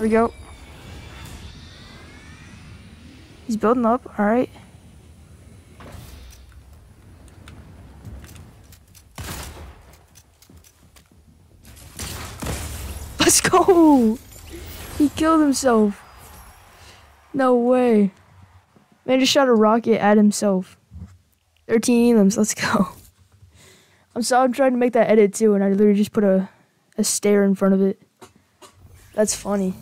Here we go. He's building up. All right. Let's go. He killed himself. No way. Man just shot a rocket at himself. 13 elims. Let's go. I'm sorry. I'm trying to make that edit too, and I literally just put a a stair in front of it. That's funny.